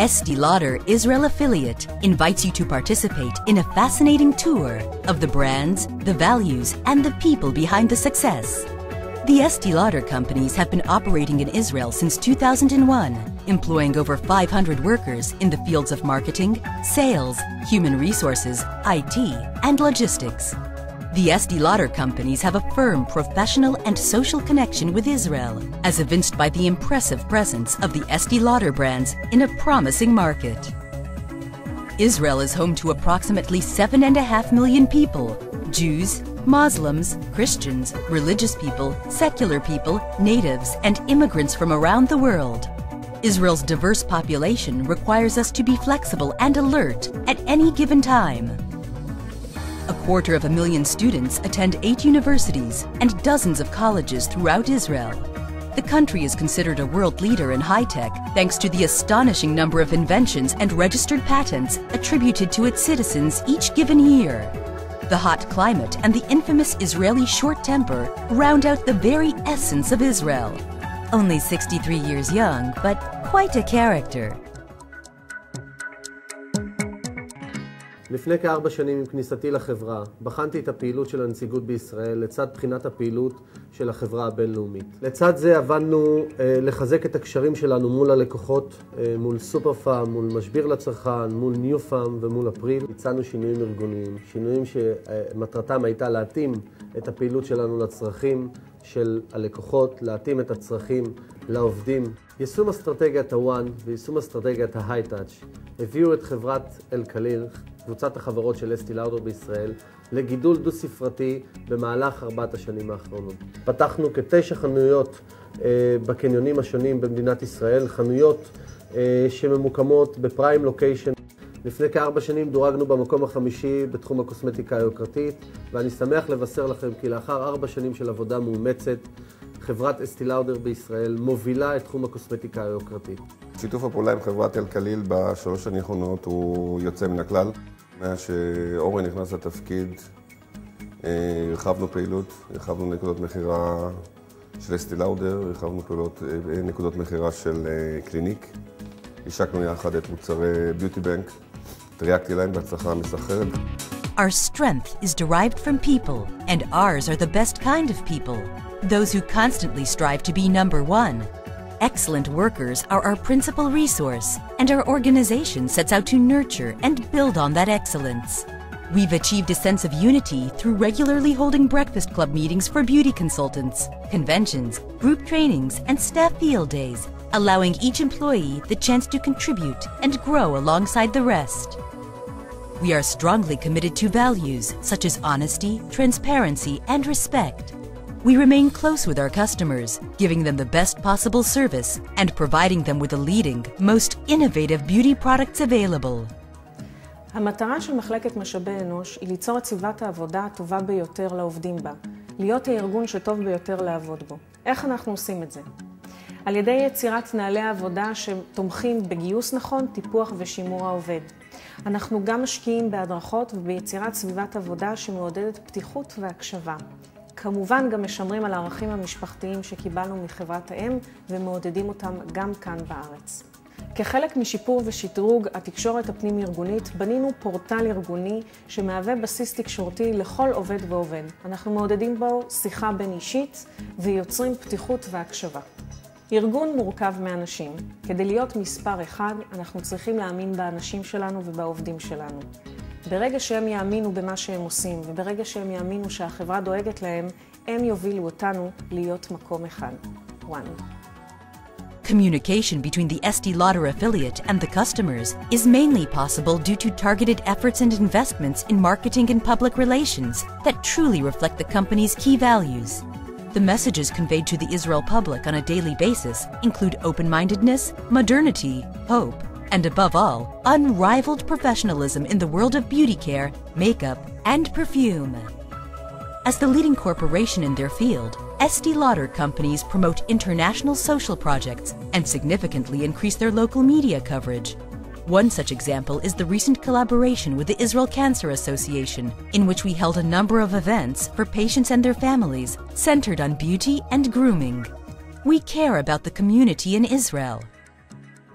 Estee Lauder Israel affiliate invites you to participate in a fascinating tour of the brands, the values, and the people behind the success. The Estee Lauder companies have been operating in Israel since 2001, employing over 500 workers in the fields of marketing, sales, human resources, IT, and logistics. The Estee Lauder companies have a firm professional and social connection with Israel, as evinced by the impressive presence of the Estee Lauder brands in a promising market. Israel is home to approximately 7.5 million people Jews, Muslims, Christians, religious people, secular people, natives, and immigrants from around the world. Israel's diverse population requires us to be flexible and alert at any given time. Quarter of a million students attend eight universities and dozens of colleges throughout Israel. The country is considered a world leader in high tech thanks to the astonishing number of inventions and registered patents attributed to its citizens each given year. The hot climate and the infamous Israeli short temper round out the very essence of Israel. Only 63 years young, but quite a character. לפני כארבע שנים עם כניסתי לחברה, בחנתי את הפעילות של הנציגות בישראל לצד בחינת הפעילות של החברה הבינלאומית. לצד זה עבדנו אה, לחזק את הקשרים שלנו מול הלקוחות, אה, מול סופר פארם, מול משביר לצרכן, מול ניו פארם ומול אפריל. הצענו שינויים ארגוניים, שינויים שמטרתם הייתה להתאים את הפעילות שלנו לצרכים של הלקוחות, להתאים את הצרכים לעובדים. יישום אסטרטגיית הוואן ויישום אסטרטגיית ההיי-טאץ' הביאו את חברת אל-קליל, קבוצת החברות של אסטי לאודר בישראל, לגידול דו-ספרתי במהלך ארבעת השנים האחרונות. פתחנו כתשע חנויות אה, בקניונים השונים במדינת ישראל, חנויות אה, שממוקמות בפריים לוקיישן. לפני כארבע שנים דורגנו במקום החמישי בתחום הקוסמטיקה היוקרתית, ואני שמח לבשר לכם כי לאחר ארבע שנים של עבודה מאומצת, חברת אסטי לאודר בישראל מובילה את תחום הקוסמטיקה היוקרתית. שיתוף הפעולה עם חברת אל-קליל בשלוש שנים האחרונות הוא יוצא מן הכלל. מאז שאורן נכנס לתפקיד, אה, הרחבנו פעילות, הרחבנו נקודות מכירה של אסטי לאודר, הרחבנו פעולות, אה, נקודות מכירה של אה, קליניק. השקנו יחד את מוצרי ביוטי בנק, טריאקטי ליין בהצלחה מסחרת. Our strength is derived from people, and ours are the best kind of people. Those who constantly strive to be number one. Excellent workers are our principal resource, and our organization sets out to nurture and build on that excellence. We've achieved a sense of unity through regularly holding breakfast club meetings for beauty consultants, conventions, group trainings, and staff field days, allowing each employee the chance to contribute and grow alongside the rest. We are strongly committed to values such as honesty, transparency, and respect. We remain close with our customers, giving them the best possible service and providing them with the leading, most innovative beauty products available. המטרה של מחלקת משאבי אנוש היא ליצור את סביבת העבודה הטובה ביותר לעובדים בה, להיות הארגון שטוב ביותר לעבוד בו. איך אנחנו עושים את זה? על ידי יצירת נהלי עבודה שתומכים בגיוס נכון, טיפוח ושימור העובד. אנחנו גם משקיעים בהדרכות וביצירת סביבת עבודה שמעודדת פתיחות והקשבה. כמובן גם משמרים על הערכים המשפחתיים שקיבלנו מחברת האם ומעודדים אותם גם כאן בארץ. כחלק משיפור ושדרוג התקשורת הפנים-ארגונית, בנינו פורטל ארגוני שמהווה בסיס תקשורתי לכל עובד ועובד. אנחנו מעודדים בו שיחה בין אישית ויוצרים פתיחות והקשבה. ארגון מורכב מאנשים. כדי להיות מספר אחד, אנחנו צריכים להאמין באנשים שלנו ובעובדים שלנו. ברגע שהם יאמינו במה שהם עושים, וברגע שהם יאמינו שהחברה דואגת להם, הם יובילו אותנו להיות מקום אחד. one. Communication between the Estee Lauder affiliate and the customers is mainly possible due to targeted efforts and investments in marketing and public relations that truly reflect the company's key values. The messages conveyed to the Israel public on a daily basis include open-mindedness, modernity, hope, and above all, unrivaled professionalism in the world of beauty care, makeup, and perfume. As the leading corporation in their field, Estee Lauder companies promote international social projects and significantly increase their local media coverage. One such example is the recent collaboration with the Israel Cancer Association, in which we held a number of events for patients and their families centered on beauty and grooming. We care about the community in Israel.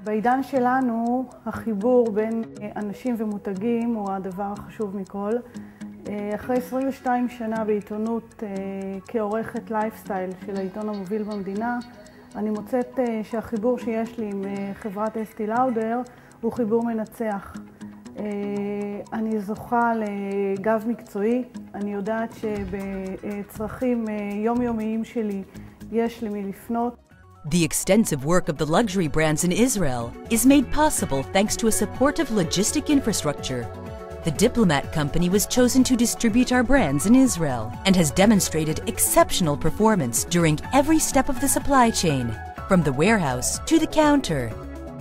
בעידן שלנו, החיבור בין אנשים ומותגים הוא הדבר החשוב מכל. אחרי 22 שנה בעיתונות כעורכת לייפסטייל של העיתון המוביל במדינה, אני מוצאת שהחיבור שיש לי עם חברת אסטי לאודר הוא חיבור מנצח. אני זוכה לגב מקצועי, אני יודעת שבצרכים יומיומיים שלי יש למי לפנות. The extensive work of the luxury brands in Israel is made possible thanks to a supportive logistic infrastructure. The Diplomat Company was chosen to distribute our brands in Israel and has demonstrated exceptional performance during every step of the supply chain, from the warehouse to the counter.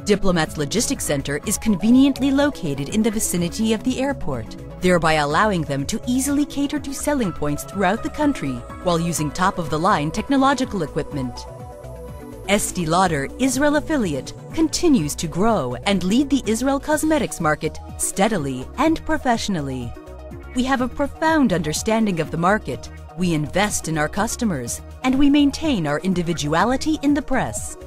Diplomat's logistics center is conveniently located in the vicinity of the airport, thereby allowing them to easily cater to selling points throughout the country while using top-of-the-line technological equipment. Estee Lauder Israel affiliate continues to grow and lead the Israel cosmetics market steadily and professionally. We have a profound understanding of the market, we invest in our customers, and we maintain our individuality in the press.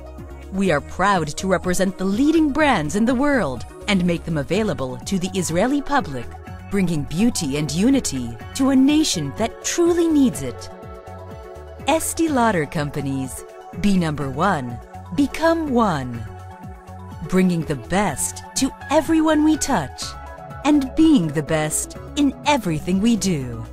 We are proud to represent the leading brands in the world and make them available to the Israeli public, bringing beauty and unity to a nation that truly needs it. Estee Lauder Companies. Be number one. Become one. Bringing the best to everyone we touch and being the best in everything we do.